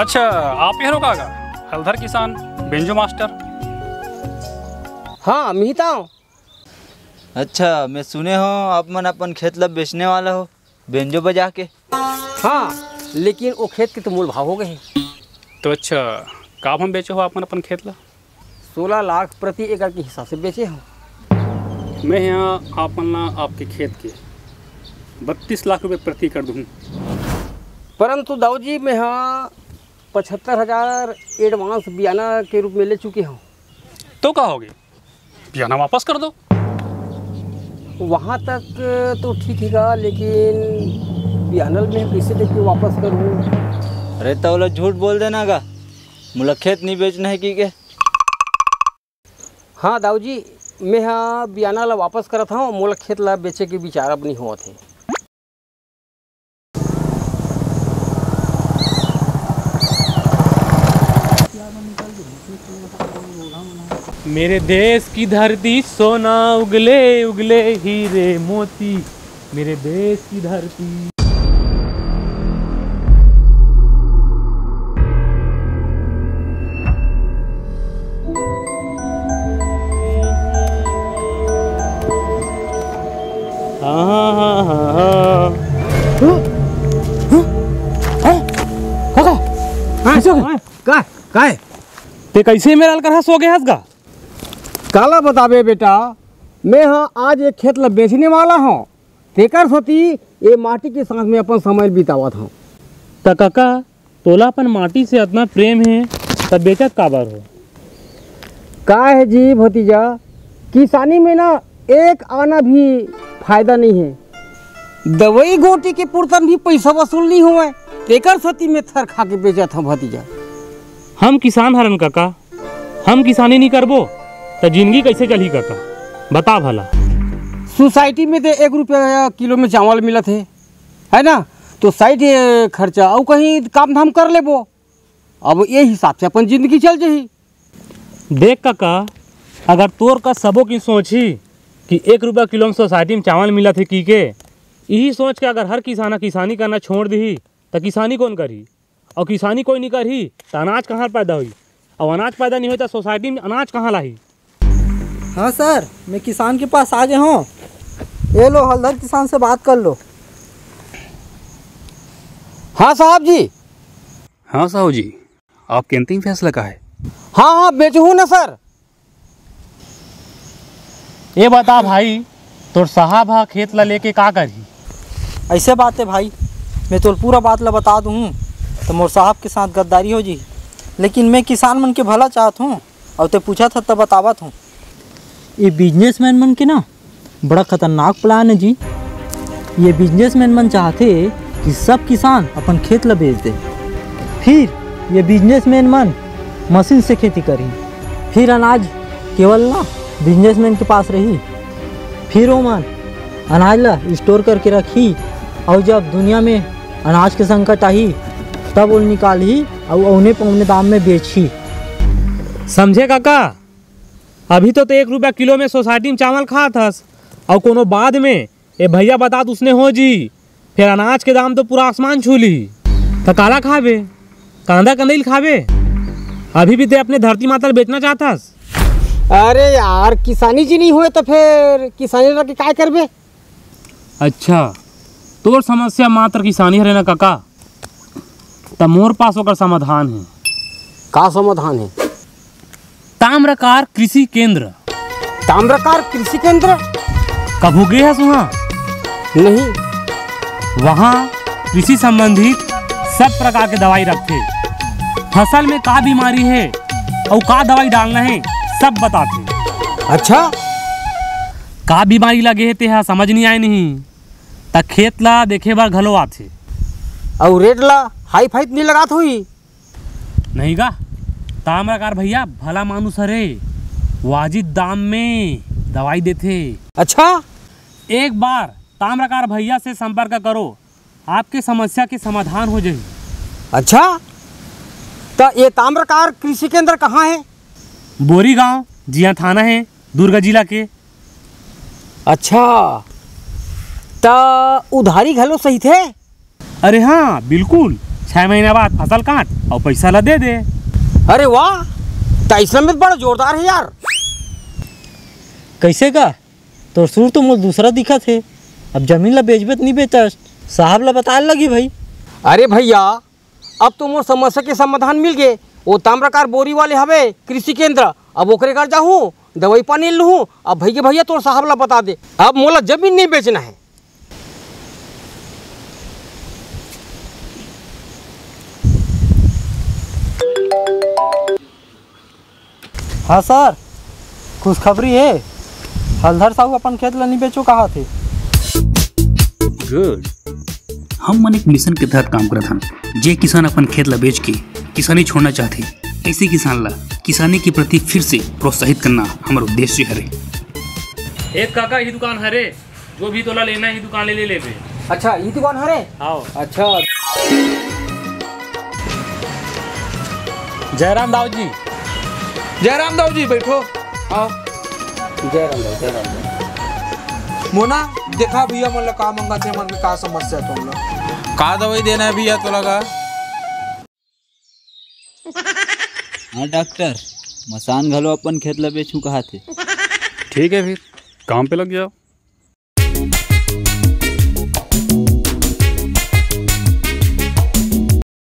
अच्छा आप ही का हलधर किसान बेंजो मास्टर। हाँ मिहिता हूँ अच्छा मैं सुने हो आप मन अपन खेत ला बेचने वाला हो बेंजो बजा के। हाँ लेकिन वो खेत के तो मूल भाव हो गए तो अच्छा का हम बेचो हो आप मन अपन खेत ला? सोलह लाख प्रति एकड़ के हिसाब से बेचे हो। मैं यहाँ आप मन ला आपके खेत के बत्तीस लाख रुपए प्रति एकड़ दूँ। परंतु दाऊ जी मैं यहाँ पचहत्तर हज़ार एडवांस बियाना के रूप में ले चुके हूँ। तो कहोगे बियाना वापस कर दो। वहाँ तक तो ठीक है लेकिन बियानल में कैसे लेके वापस करूँ। अरे तो झूठ बोल देना का? मुला खेत नहीं बेचना है की के हाँ दाऊ जी मैं यहाँ बियाना ला वापस करत हूँ मोला खेत ला बेचे के विचार अब नहीं होत। मेरे देश की धरती सोना उगले उगले हीरे मोती। मेरे देश की धरती। हाँ हाँ हाँ हाँ ते कैसे मेरा अलकर सो गया का काला बताबे बेटा मैं हाँ आज एक खेत ला बेचने वाला हूँ। तेकर सती ये माटी के साथ में अपन समय बितावत हूँ। त काका तोलापन माटी से इतना प्रेम है तब बेचत काबर हो? का है जी भतीजा किसानी में ना एक आना भी फ़ायदा नहीं है। दवाई गोटी के पुरतन भी पैसा वसूल नहीं हुआ तेकर सती में थर खा के बेचत हूँ भतीजा। हम किसान हरन काका हम किसानी नहीं करबो? तो ज़िंदगी कैसे चली काका बता भला। सोसाइटी में तो एक रुपया किलो में चावल मिलत है है ना? तो साइड खर्चा और कहीं काम धाम कर लेबो। अब ये हिसाब से अपन ज़िंदगी चल जाही। देख काका अगर तोर का सबो की सोची कि एक रुपया किलो में सोसाइटी में चावल मिला थे की के यही सोच के अगर हर किसाना किसानी करना छोड़ दी तो किसानी कौन करी? और किसानी कोई नहीं करी तो अनाज कहाँ पैदा हुई? और अनाज पैदा नहीं हुई तो सोसाइटी में अनाज कहाँ लाई हाँ सर मैं किसान के पास आ गया हूँ। ये लो हलदर किसान से बात कर लो। हाँ साहब जी। हाँ साहू जी आपके अंतिम फैसला का है? हाँ हाँ बेचू ना सर। ये बता भाई तोर साहब हा खेत ला लेके का करी ऐसे बात है भाई मैं तो पूरा बात ला बता दूँ तो मोर साहब के साथ गद्दारी हो जी। लेकिन मैं किसान मन के भला चाहत हूँ और ते पूछा था तब बतावत हूँ। ये बिजनेसमैन मन के ना, बड़ा खतरनाक प्लान है जी। ये बिजनेसमैन मन चाहते कि सब किसान अपन खेत ला बेच दे। फिर ये बिजनेसमैन मन मशीन से खेती करी। फिर अनाज केवल ना बिजनेसमैन के पास रही। फिर वो मन अनाज ला स्टोर करके रखी। और जब दुनिया में अनाज के संकट आई, तब वो निकाली और औने पौने दाम में बेची। समझे काका? अभी तो, तो एक रुपया किलो में सोसाइटी में चावल खा हस। और कोनो बाद में ए भैया बता तो उसने हो जी। फिर अनाज के दाम तो पूरा आसमान छू ली तो काला खाबे कांदा कंदील खाबे अभी भी ते अपने धरती माता बेचना चाहतस अरे यार किसानी जी नहीं हुए तो फिर किसानी रख के काय करबे? अच्छा तोर समस्या मात्र किसानी हरे ना काका। त मोर पास ओकर समाधान है। का समाधान है? ताम्रकार कृषि केंद्र। ताम्रकार कृषि केंद्र? गए है सुहा? नहीं। वहाँ कृषि संबंधित सब प्रकार के दवाई रखते फ़सल में का बीमारी है और का दवाई डालना है सब बताते। अच्छा। का बीमारी लगे है तेहा समझ नहीं आए नहीं। त खेत ला देखे बार घलो आथे और रेट ला हाई फाई नहीं लगात हुई? नहीं गा। ताम्रकार भैया भला मानुस हरे। वाजिब दाम में दवाई देते। अच्छा? एक बार ताम्रकार भैया से संपर्क करो आपके समस्या के समाधान हो जाए अच्छा? तो ये ताम्रकार कृषि केंद्र कहाँ है? बोरी गाँव जिया थाना है दुर्गा जिला के। अच्छा। तो उधारी घलो सही थे? अरे हाँ बिल्कुल। छह महीने बाद फ़सल काट और पैसा ला दे दे। अरे वाह तैसा में तो बड़ा जोरदार है यार। कैसे का? तो सुर तो मुझे दूसरा दिखा थे अब ज़मीन ला बेचबे तो नहीं बेचा साहब ला बताए लगी भाई। अरे भैया अब तो मोर समस्या के समाधान मिल गए। वो ताम्रकार बोरी वाले हवे कृषि केंद्र। अब ओकरे घर जाहूँ दवाई पानी लूँ अब भैया भैया तोर साहब ला बता दे। अब मोला ज़मीन नहीं बेचना है। हाँ सर खुशखबरी है। हलधर साहू अपन खेत ला नहीं बेचो कहा थे? गुड हम मन एक मिशन के तहत काम करत हन। जे किसान अपन खेत ला बेच के किसानी छोड़ना चाहते ऐसे किसान ला किसानी के प्रति फिर से प्रोत्साहित करना हमारा उद्देश्य हरे। एक काका ही दुकान हरे जो भी तोला लेना ही दुकान ले ले लेबे। अच्छा ये दुकान हरे? आओ अच्छा। जयराम दाऊ जी। जयराम दाऊ जी बैठो। आओ। जयराम जयराम जय राम मोना देखा भैया मतलब का मंगा थे मन में का समस्या तुम लोग? का दवाई देना है भैया तो लगा हाँ डॉक्टर। मसान घलो अपन खेत ला बेचू कहा थे। ठीक है फिर। काम पे लग जाओ।